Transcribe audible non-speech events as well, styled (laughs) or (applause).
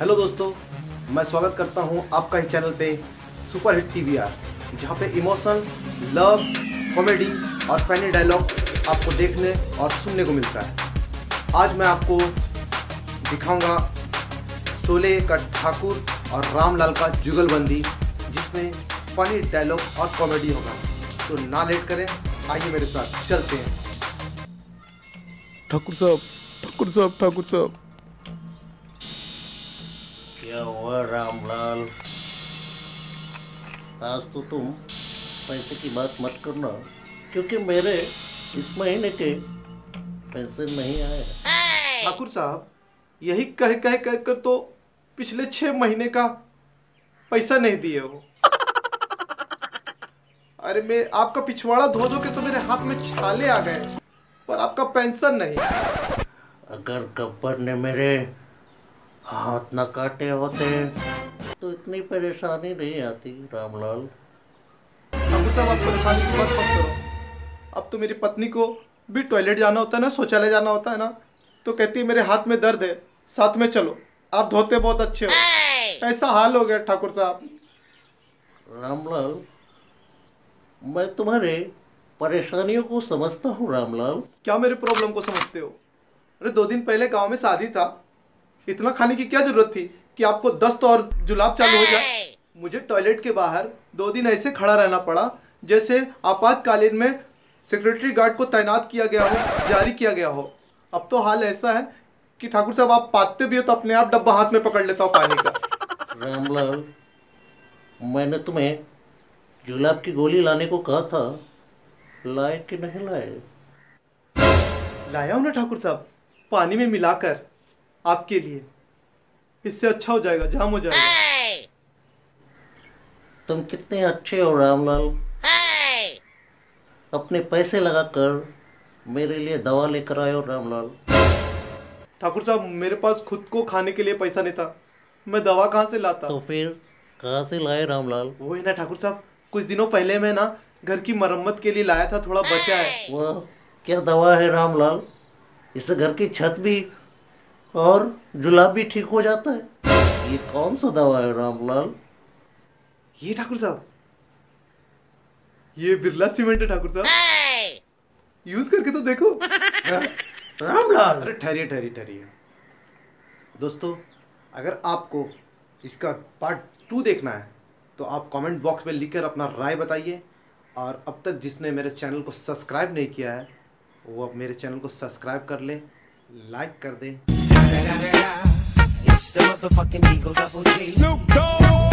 Hello दोस्तों, मैं स्वागत करता हूँ आपका ही चैनल पे super hit T V R जहाँ पे इमोशनल, लव, कॉमेडी और फैनी डायलॉग आपको देखने और सुनने को मिलता है। आज मैं आपको दिखाऊँगा सोले का ठाकुर और रामलाल का जुगलबंदी, जिसमें फनी डायलॉग और कॉमेडी होगा। तो ना लेट करें, आइए मेरे साथ चलते हैं। ठाकुर साहब ठाकुर साहब ठाकुर साहब। क्या हुआ रामलाल आज तो तुम पैसे की बात मत करना क्योंकि मेरे इस महीने के पैसे नहीं आए ठाकुर साहब यही कह कह कह कर तो पिछले छह महीने का पैसा नहीं दिए हो। (laughs) अरे मैं आपका पिछवाड़ा धो धो के तो मेरे हाथ में छाले आ गए पर आपका पेंशन नहीं। अगर गब्बर ने मेरे हाथ न काटे होते। तो इतनी परेशानी नहीं आती रामलाल। ठाकुर साहब आप परेशानी की बात मत करो अब तो मेरी पत्नी को भी टॉयलेट जाना होता है ना शौचालय जाना होता है ना तो कहती है मेरे हाथ में दर्द है साथ में चलो। आप धोते बहुत अच्छे हो। ऐसा हाल हो गया ठाकुर साहब। रामलाल मैं तुम्हारे परेशानियों को समझता हूँ रामलाल। क्या मेरे प्रॉब्लम को समझते हो? अरे दो दिन पहले गाँव में शादी था। इतना खाने की क्या ज़रूरत थी कि आपको दस्त और जुलाब चालू हो जाए? मुझे टॉयलेट के बाहर दो दिन ऐसे खड़ा रहना पड़ा जैसे आपातकालीन में सिक्योरिटी गार्ड को तैनात किया गया हो जारी किया गया हो। अब तो हाल ऐसा है कि ठाकुर साहब आप पाते भी हो तो अपने आप डब्बा हाथ में पकड़ लेता हूँ पानी का। रामलाल मैंने तुम्हें जुलाब की गोली लाने को कहा था लाए कि नहीं लाए? लाया हूँ ना ठाकुर साहब पानी में मिलाकर। आपके लिए। इससे अच्छा हो जाएगा जाम हो जाएगा। तुम कितने अच्छे हो रामलाल। अपने पैसे लगाकर मेरे लिए दवा लेकर आए हो रामलाल। ठाकुर साहब मेरे पास खुद को खाने के लिए पैसा नहीं था। मैं दवा कहाँ से लाता? तो फिर कहाँ से लाए रामलाल? वही ना ठाकुर साहब कुछ दिनों पहले मैं ना घर की मरम्मत के लिए लाया था थोड़ा बचा है। वह क्या दवा है रामलाल? इससे घर की छत भी और जुलाब भी ठीक हो जाता है। ये कौन सा दवा है रामलाल? ये ठाकुर साहब। ये बिरला सीमेंट है ठाकुर साहब। यूज़ करके तो देखो। (laughs) रामलाल! अरे ठहरिए ठहरिए ठहरिए। दोस्तों अगर आपको इसका पार्ट टू देखना है तो आप कमेंट बॉक्स में लिखकर अपना राय बताइए। और अब तक जिसने मेरे चैनल को सब्सक्राइब नहीं किया है वो अब मेरे चैनल को सब्सक्राइब कर ले लाइक कर दे। It's the motherfucking Eagle Double G. Snoop Dogg